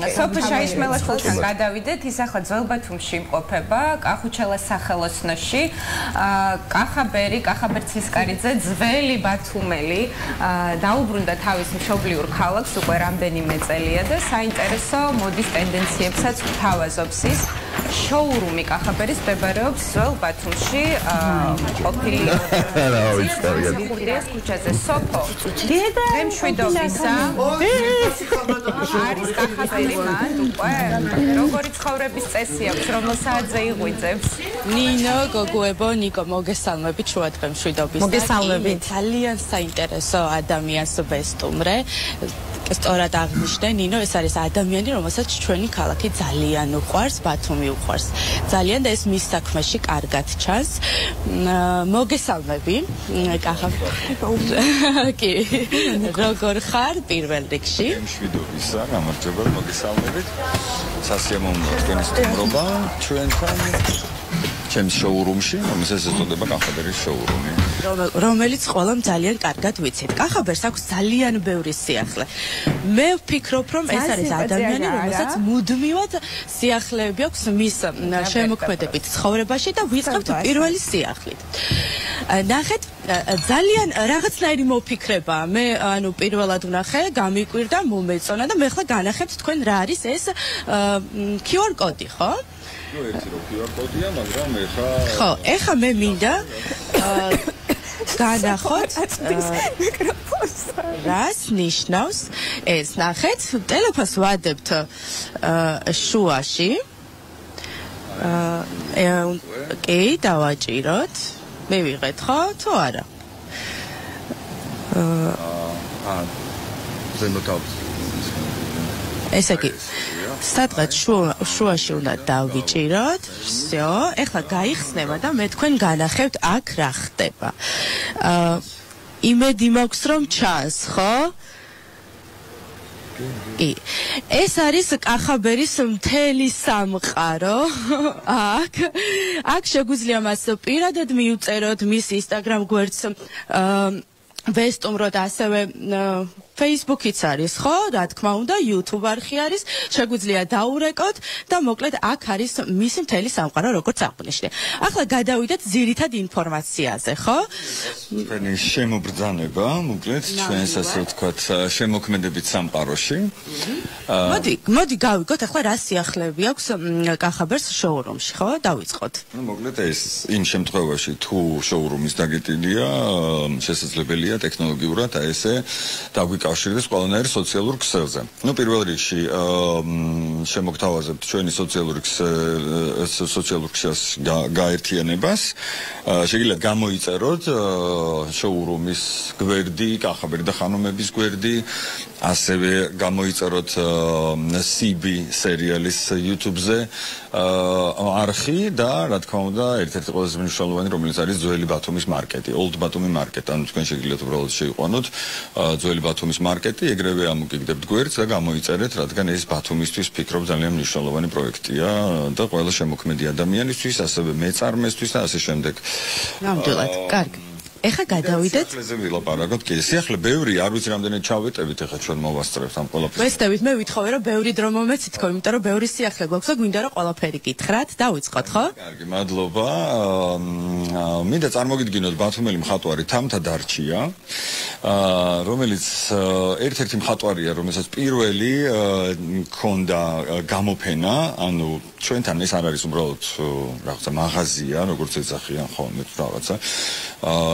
სოფო შაიშმელაშვილთან გადავიდეთ, ის ახლა ძველ ბათუმში იმყოფება, კახუჩელას სახელოსნოში. კახაბერი, კახაბერ ცისკარიძე, ძველი ბათუმელი, დაუბრუნდა თავის მშობლიურ ქალაქს უკვე რამდენიმე წელია და საინტერესო მოდის ტენდენციებსაც გვთავაზობს ის. შოურუმი კახაბერის მდებარეობს ძველ ბათუმში, ყოფილი რა ვიცი, კარგად. გურდიას ქუჩაზე სოფო. დედა, მშვიდობისა. არის კახაბერი მან უკვე? როგორი ცხოვრების წესი აქვს, რომელ საათზე იღვიძებს? ნინო, გოგოებო, ნიკო, მოგესალმებით, შუა დღე მშვიდობის. მოგესალმებით. ძალიან საინტერესო ადამიანს ვესტუმრე. სწორად აღნიშნე ნინო ეს არის ადამიანი რომელსაც ჩვენი ქალაქი ძალიან უყვარს ბათუმი უყვარს. ძალიან და ეს მის საქმეში კარგად ჩანს. მოგესალმები. კახა კი. როგორ ხარ პირველ რიგში? მშვიდობისა გამარჯობა მოგესალმებით. სასიამოვნო თქვენი სტუმრობა ჩვენთან ჩემს შოურუმში, რომელსაც ეწოდება კახაბერის შოურუმი. რომელიც ყველამ ძალიან კარგად ვიცით. კახაბერს აქვს ძალიან ბევრი სიახლე. მე ვფიქრობ, რომ ეს არის ადამიანი, რომელსაც მუდმივად სიახლეები აქვს მის შემოქმედებით ცხოვრებაში და ვიწყებთ პირველი სიახლით. ნახეთ ძალიან რაღაცნაირი მოფიქრება მე ანუ პირველად ვნახე გამიკვირდა მომეწონა და მე ხლა განახებთ თქვენ რა არის ეს QR კოდი ხო? ნუ ერთი რო QR კოდია, მაგრამ ეხა ხო, ეხა მე მინდა განახოთ მიკროფონს. რას ნიშნავს ეს? ნახეთ, ტელეფონს ვადებთ შუაში. აა კი, დავაჭიროთ. მე ვიღეთ ხო, თუ არა? აა ზემოთ ესე იგი სადღაც შუაში უნდა დავიჭიროთ. всё, ეხლა გაიხსნება და მე თქვენ განახევთ აქ რა ხდება. აა იმედი მაქვს რომ ჩანს, ხო? კი. ეს არის კახაბერის მთელი სამყარო. აქ აქ შეგვიძლია მას პირადად მიუწეროთ მის Instagram გვერდს აა ვესტუმროთ ასევე Facebook-იც არის, ხო? რა თქმა უნდა, YouTube არხი არის, შეგვიძლია დაურეკოთ და მოკლედ აქ არის მისი მთელი სამყარო, როგორც აღნიშნე. ახლა გადავიდეთ ძირითად ინფორმაციაზე, ხო? თქვენი შემობრძანება, მოკლედ ჩვენს ასე ვთქვათ, შემოქმედებით სამყაროში. მოდი, მოდი გავიგოთ ახლა რა სიახლეები აქვს კახაბერს შოურუმში, ხო? დავიწყოთ. ну მოკლედ ეს იმ შემთხვევაში თუ შოურუმის დაგეტილია შესაძლებელია ტექნოლოგიურად აი ესე დაგვიკა დაკავშირდეს ყველანაირ სოციალურ ქსელზე. ну პირველ რიგში შემოგთავაზებთ ჩვენი სოციალური სოციალურ ქსელს გაერთიანებას. შეგიძლიათ გამოიწეროთ შოურუმის გვერდი, კახაბერი და ხანუმების გვერდი, ასევე გამოიწეროთ CB სერიალის YouTube-ზე არხი და რა თქმა უნდა ერთ-ერთი ყველაზე მნიშვნელოვანი რომელიც არის ძველი ბათუმის მარკეტი, Old Batumi Market. ანუ თქვენ შეგიძლიათ უბრალოდ შეიყვანოთ ძველი ბათუმის მარკეტი, ეგრევე ამოგიგდებთ გვერდს და გამოიწერეთ, რადგან ეს ბათუმისთვის ფიქრობ ძალიან მნიშვნელოვანი პროექტია და ყველა შემოქმედი ადამიანისთვის, ასევე მეწარმესთვის და ასე შემდეგ. ნამდვილად, კარგი. ეხა გადავიდეთ. სიახლეზე ვილაპარაკოთ. კი, სიახლე ბევრი, არ ვიცი რამდენი ჩავეტებით ეხა ჩვენ მოვასწრებთ ამ ყველაფერს. ვესწრებით, მე ვითხოვე რომ ბევრი დრო მომეცით თქო, იმიტომ რომ ბევრი სიახლე გვაქვს და გვინდა რომ ყველაფერი გითხრათ, დავიწყოთ, ხო? კარგი, მადლობა. მინდა წარმოგიდგინოთ ბათუმელი მხატვარი თამთა დარჩია, რომელიც ერთ-ერთი მხატვარია, რომელსაც პირველი ქონდა გამოფენა, ანუ ჩვენთან ეს არ არის უბრალოდ რაღაცა მაღაზია, როგორც ეძახიან ხოლმე რაღაცა.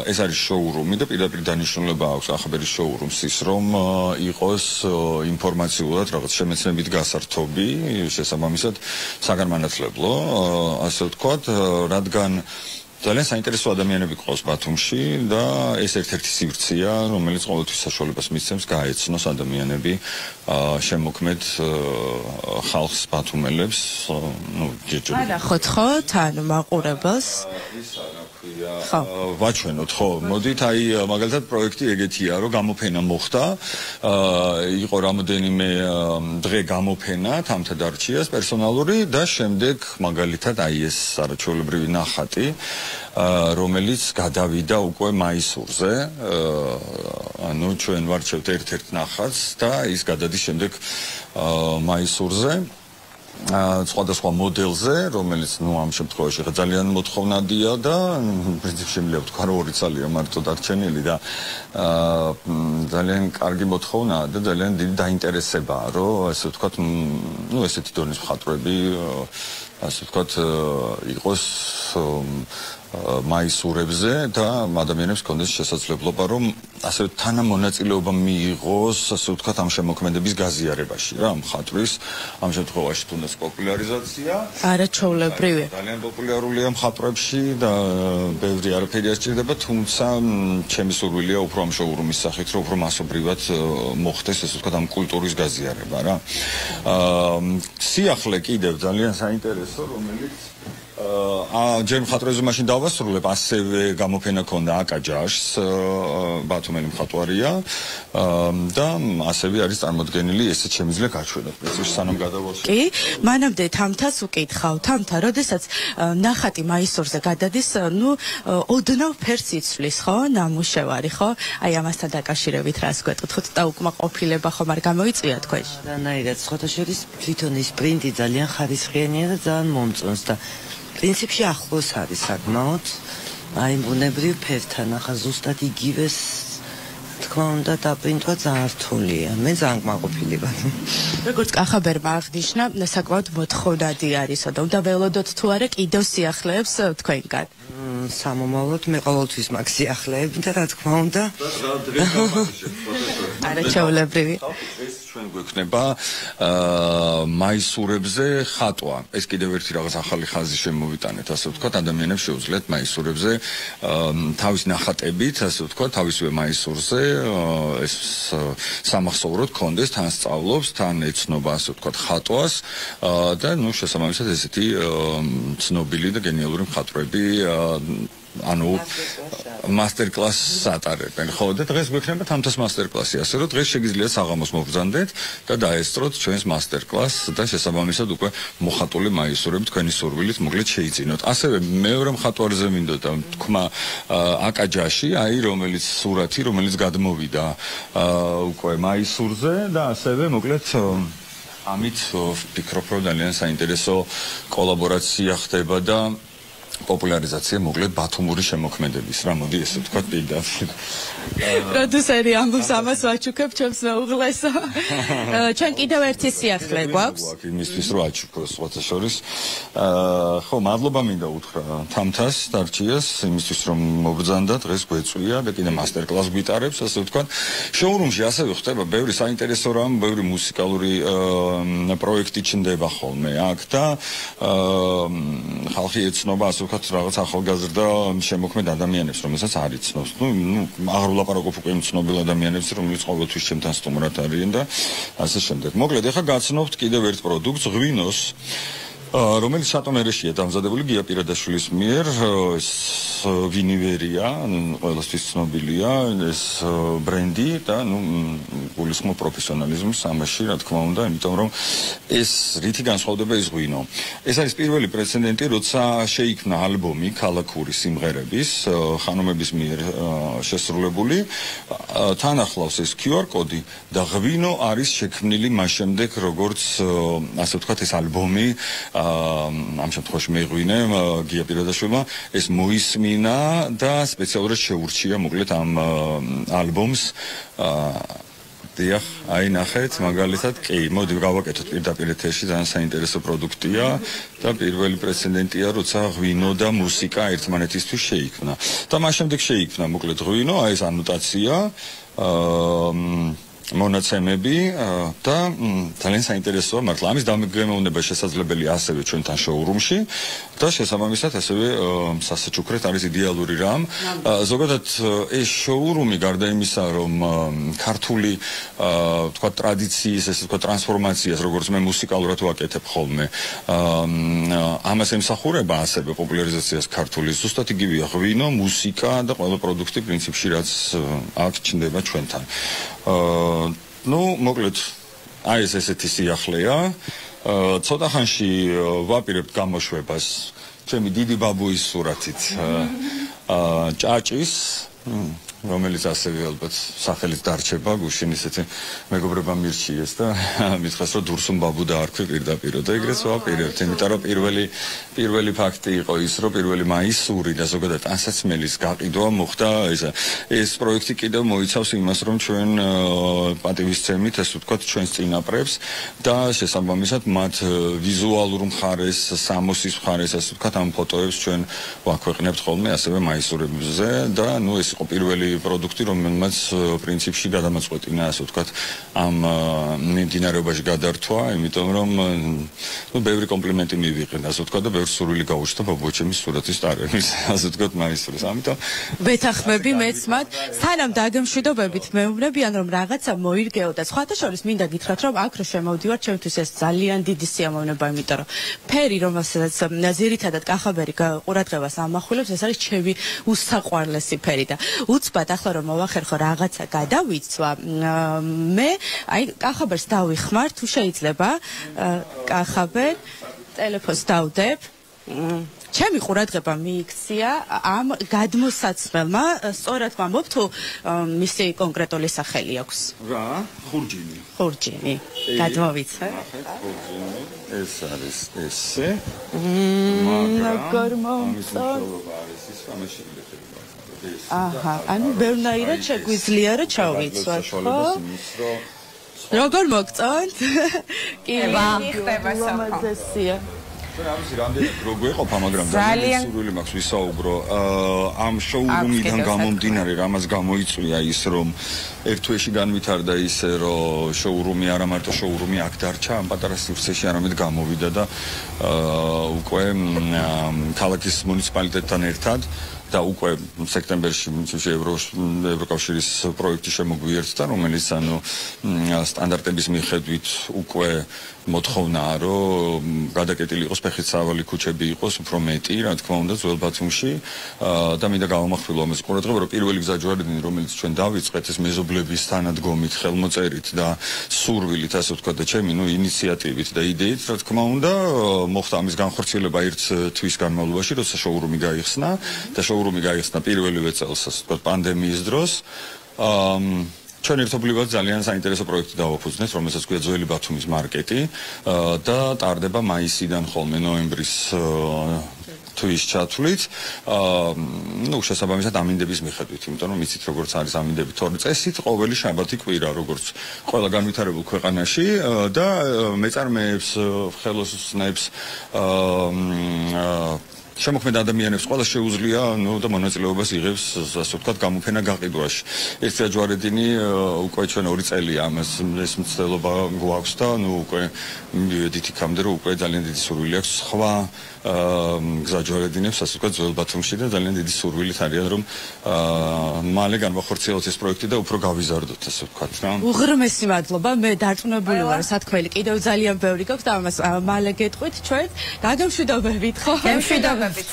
ეს არის შოურუმი და პირდაპირ დანიშნულება აქვს ახაბერის შოურუმს ის რომ იყოს ინფორმაციულად რაღაც შემეცნებით გასართობი შესაბამისად საგანმანათლებლო ასე ვთქვათ რადგან ძალიან საინტერესო ადამიანები ყავს ბათუმში და ეს ერთ-ერთი სივრცეა, რომელიც ყოველთვის საშუალებას მისცემს გაეცნოს ადამიანები შემოქმედ ხალხს ბათუმელებს, ну, ჯეჯო. არა, ხო, თან მაყურებელს. ის არა ხო ვაჩვენოთ ხო. მოდით აი მაგალითად პროექტი ეგეთია რომ გამოფენა მოხდა. იყო რამოდენიმე დღე გამოფენა თამთა დარჩიას პერსონალური და შემდეგ მაგალითად აი ეს არაჩვეულებრივი ნახატი რომელიც გადავიდა უკვე მაისურზე. ანუ ჩვენ ვარჩევთ ერთ-ერთ ნახატს და ის გადადის შემდეგ მაისურზე სხვადასხვა მოდელზე, რომელიც ნუ ამ შემთხვევაში ხა ძალიან მოთხოვნადია და პრინციპში შემიძლია ვთქვა რომ ორი ცალია მარტო დარჩენილი და ძალიან კარგი მოთხოვნაა და ძალიან დიდი დაინტერესებაა, რომ ასე ვთქვა, ნუ ესეთი დონის მხატვრები ასე ვთქვა იყოს მაისურებზე და ადამიანებს კონდეს შესაძლებლობა რომ ასე თანამონაწილეობა მიიღოს ასე ვთქვათ ამ შემოქმედების გაზიარებაში რა მხატვრის ამ შემთხვევაში თუნდაც პოპულარიზაცია. არაჩვეულებრივი ძალიან პოპულარულია მხატვრებში და ბევრი არაფერი ასჭირდება თუმცა ჩემი სურვილია უფრო ამ შოურუმის სახით რომ უფრო მასობრივად მოხდეს ასე ვთქვათ ამ კულტურის გაზიარება რა. აა სიახლე კიდევ ძალიან საინტერესო რომელიც აა ჯერ მხატვრეზე მაშინ დავასრულებ ასევე გამოფენა ქონდა აკაჯაშს ბათუმელი მხატვარია და ასევე არის წარმოდგენილი ესეც შემიძლია გაჩვენოთ პრესაში სანამ გადავასრულებ კი მანამდე თამთას უკითხავ თამთა როდესაც ნახატი მაისურზე გადადის ნუ ოდნავ ფერს იცვლის ხო? ნამუშევარი ხო? აი ამასთან დაკავშირებით რას გვეტყოთ და უკმაყოფილება ხომ არ გამოიწვია თქვენ? რანაირად სხვათა შორის თვითონ ის პრინტი ძალიან ხარისხიანია და ძალიან მომწონს და პრინციპში ახლოს არის საკმაოდ აი ბუნებრივ ფერთან ახლა ზუსტად იგივეს თქმა უნდა დაპრინტვა ძალიან რთულია მე ძალიან მაყოფილი ვარ როგორც კახაბერმა აღნიშნა საკმაოდ მოთხოვნადი არისო და უნდა ველოდოთ თუ არა კიდევ სიახლეებს თქვენგან სამომავლოდ მე ყოველთვის მაგ სიახლეებს და რა თქმა უნდა არაჩვეულებრივი ჩვენ გვექნება მაისურებზე ხატვა. ეს კიდევ ერთი რაღაც ახალი ხაზი შემოვიტანეთ, ასე ვთქვათ, ადამიანებს შეუძლიათ მაისურებზე თავის ნახატებით, ასე ვთქვათ, თავისვე მაისურზე ეს სამახსოვროდ კონდეს, თან სწავლობს, თან ეცნობა, ასე ვთქვათ, ხატვას და ნუ შესაბამისად ესეთი ცნობილი და გენიალური მხატვრები ანუ მასტერკლასს ატარებენ. ხო, და დღეს გვექნება თამთას მასტერკლასი, ასე რომ დღეს შეგიძლიათ საღამოს მოგბრძანდეთ და დაესწროთ ჩვენს მასტერკლასს და შესაბამისად უკვე მოხატული მაისურები თქვენი სურვილით მოკლედ შეიძინოთ. ასევე მეორე მხატვარზე მინდოდა თქვა აკაჯაში, აი რომელიც სურათი, რომელიც გადმოვიდა უკვე მაისურზე და ასევე მოკლედ ამით ვფიქრობ რომ ძალიან საინტერესო კოლაბორაცია ხდება და პოპულარიზაცია მოკლედ ბათუმური შემოქმედების. რა მოდი ესე ვთქვა პირდაპირ. პროდიუსერი ამბობს ამას ვაჩუქებ ჩემს მეუღლეს. ჩვენ კიდევ ერთი სიახლე გვაქვს. იმისთვის რომ აჩუქოს სხვათა შორის. ხო მადლობა მინდა უთხრა. თამთას დარჩიას იმისთვის რომ მობრძანდა დღეს გვეწვია და კიდე მასტერკლას გვიტარებს ასე ვთქვა. შოურუმში ასევე ხდება ბევრი საინტერესო რამ ბევრი მუსიკალური პროექტი ჩნდება ხოლმე აქ და ხალხი ეცნობა ასე ვთქვათ რაღაც ახალგაზრდა შემოქმედ ადამიანებს, რომელსაც არ იცნობს. ნუ ნუ აღარ ვლაპარაკობ უკვე იმ ცნობილ ადამიანებს, რომლებიც ყოველთვის ჩემთან სტუმრად არიან და ასე შემდეგ. მოკლედ, ეხლა გაცნობთ კიდევ ერთ პროდუქტს, ღვინოს რომელიც შატონერეშია დამზადებული გია პირადაშვილის მიერ ეს ვინივერია ყველასთვის ცნობილია ეს ბრენდი და ნუ გულისხმო პროფესიონალიზმს ამაში რა თქმა უნდა იმიტომ რომ ეს რითი განსხვავდება ეს ღვინო. ეს არის პირველი პრეცედენტი როცა შეიქმნა ალბომი ქალაქური სიმღერების ხანომების მიერ შესრულებული. თან ახლავს ეს QR კოდი და ღვინო არის შექმნილი მას შემდეგ როგორც ასე ვთქვათ ეს ალბომი ამ შემთხვევაში მეღვინე გია პირადაშვილმა ეს მოისმინა და სპეციალურად შეურჩია მოკლედ ამ ალბომს დიახ, აი ნახეთ, მაგალითად, კი, მოდი გავაკეთოთ პირდაპირ ეთერში, ძალიან საინტერესო პროდუქტია და პირველი პრეცედენტია, როცა ღვინო და მუსიკა ერთმანეთისთვის შეიქმნა. და მას შემდეგ შეიქმნა მოკლედ ღვინო, აი ეს ანოტაცია. აა მონაცემები და ძალიან საინტერესოა მართლა ამის დამგემოვნება შესაძლებელი ასევე ჩვენთან შოურუმში და შესაბამისად ასევე სასაჩუქრეთ არის იდეალური რამ. ზოგადად ეს შოურუმი გარდა იმისა რომ ქართული თქვა ტრადიციის ესე თქვა ტრანსფორმაციას როგორც მე მუსიკალურად ვაკეთებ ხოლმე ამას ემსახურება ასევე პოპულარიზაციას ქართული. ზუსტად იგივეა ღვინო მუსიკა და ყველა პროდუქტი პრინციპში რაც აქ ჩნდება ჩვენთან. აა ну, მოკლედ, აი ეს ესეთი სიახლეა. აა ცოტა ხანში ვაპირებთ გამოშვებას ჩემი დიდი ბაბუის სურათით. აა ჭაჭის რომელიც ასევე ალბათ სახელით დარჩება გუშინ ისეთი მეგობრება მირჩიეს და მითხრას რომ დურსუმ ბაბუ დაარქვი პირდაპირ. და ეგრეც ვაპირებთ იმიტომ რომ პირველი პირველი ფაქტი იყო ის რომ პირველი მაისური და ზოგადად ანსაცმელის გაყიდვა მოხდა ეს ეს პროექტი კიდევ მოიცავს იმას რომ ჩვენ პატივისცემით ასე ვთქვათ ჩვენს წინაპრებს და შესაბამისად მათ ვიზუალურ მხარეს სამოსის მხარეს ასე ვთქვათ ამ ფოტოებს ჩვენ ვაქვეყნებთ ხოლმე ასევე მაისურებზე და ნუ ეს იყო პირველი პროდუქტი, რომელმაც პრინციპში გადამაწყვეტინა, ასე ვთქვათ, ამ მიმდინარეობაში გადართვა, იმიტომ რომ ნუ ბევრი კომპლიმენტი მივიღე, ასე ვთქვათ და ბევრი სურვილი გაუჩნდა ბაბუჩემის სურათის დარეგვის, ასე ვთქვათ, მაისურის. ამიტომ ვეთახმები მეც მათ, სანამ დაგემშვიდობებით მეუბნებიან რომ რაღაცა მოირგეო და სხვათა შორის მინდა გითხრათ რომ აქ რო შემოვდივარ, ჩემთვის ეს ძალიან დიდი სიამოვნება, იმიტომ რომ ფერი რომელსაც ზირითადად კახაბერი ყურადღებას ამახვილებს, ეს არის ჩემი უსაყვარლესი ფერი და უცბად ვთქვათ ახლა რომ მოვახერხო რაღაცა გადავიცვა. მე აი კახაბერს დავიხმარ თუ შეიძლება კახაბერ ტელეფონს დავდებ. ჩემი ყურადღება მიიქცია ამ გადმოსაცმელმა სწორად ვამბობ თუ მისი კონკრეტული სახელი აქვს. რა? ხურჯინი. ხურჯინი. გადმოვიცე. ეს არის ესე. მაგრამ მომწონს. არის ის ამაში აჰა, ანუ ბევრნაირად შეგვიძლია რა ჩავიცვათ, ხო? როგორ მოგწონთ? კი, ხდება საფრთხეა. ჩვენ ამის რამდენად რო გვეყოფა, მაგრამ ძალიან სურვილი მაქვს ვისაუბრო ამ შოურუმიდან გამომდინარე, რამაც გამოიწვია ის, რომ ერთ თვეში განვითარდა ისე, რომ შოურუმი არა მარტო შოურუმი აქ დარჩა, ამ პატარა სივრცეში არამედ გამოვიდა და უკვე ქალაქის მუნიციპალიტეტთან ერთად და უკვე სექტემბერში ევრო ევროკავშირის პროექტი შემოგვიერთდა, რომელიც ანუ სტანდარტების მიხედვით უკვე მოთხოვნაა, რომ გადაკეტილი იყოს ფეხით-სავალი ქუჩები იყოს უფრო მეტი, რა თქმა უნდა, ძველ ბათუმში და მინდა გავამახვილო ამას ყურადღება, რომ პირველი გზაჯვარედინი, რომელიც ჩვენ დავიწყეთ ეს მეზობლების თანადგომით, ხელმოწერით და სურვილით, ასე ვთქვათ და ჩემი ნუ ინიციატივით და იდეით, რა თქმა უნდა, მოხდა ამის განხორციელება ერთ თვის განმავლობაში, როცა შოურუმი გაიხსნა და შოურუმი გაიხსნა პირველივე წელს, ასე ვთქვათ, პანდემიის დროს. აა ჩვენ ერთობლივად ძალიან საინტერესო პროექტი დავაფუძნეთ, რომელსაც ქვია ძველი ბათუმის მარკეტი და ტარდება მაისიდან ხოლმე ნოემბრის თვის ჩათვლით. აა ნუ შესაბამისად ამინდების მიხედვით, იმიტომ რომ იცით როგორც არის ამინდები თორე წესით ყოველი შაბათი კვირა როგორც ყველა განვითარებულ ქვეყანაში და მეწარმეებს ხელოსნებს აა შემოქმედ ადამიანებს ყველა შეუძლია ნუ და მონაწილეობას იღებს ასე ვთქვათ გამოფენა გაყიდვაში. ეს ჯვარედინი უკვე ჩვენ ორი წელია ამას ეს მცდელობა გვაქვს და ნუ უკვე მივედით იქამდე რომ უკვე ძალიან დიდი სურვილი აქვს სხვა გზაჯვარედინებს ასე ვთქვათ ძველ ბათუმში და ძალიან დიდი სურვილით არიან რომ მალე განვახორციელოთ ეს პროექტი და უფრო გავიზარდოთ ასე ვთქვათ რა. უღრმესი მადლობა მე დარწმუნებული ვარ სათქმელი კიდევ ძალიან ბევრი გაქვს და ამას მალე გეტყვით ჩვენ გაგემშვიდობებით ხო? გემშვიდობებით მოგებით.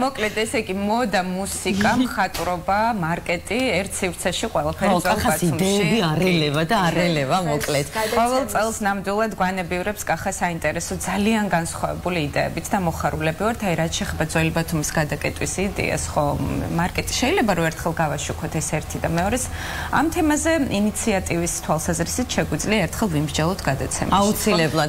მოკლედ ესე იგი მოდა, მუსიკა, მხატვრობა, მარკეტი ერთ სივრცეში ყველაფერი ხო, იდეები არელევა და არელევა მოკლედ. ყოველ წელს ნამდვილად გვანებიურებს კახა საინტერესო ძალიან განსხვავებული იდეებით და მოხარულები ვართ აი რაც შეხება ძველი ბათუმის გადაკეტვის იდეას, ხო, მარკეტი შეიძლება რომ ერთხელ გავაშუქოთ ეს ერთი და მეორეს ამ თემაზე ინიციატივის თვალსაზრისით შეგვიძლია ერთხელ ვიმსჯელოთ გადაცემაში. აუცილებლად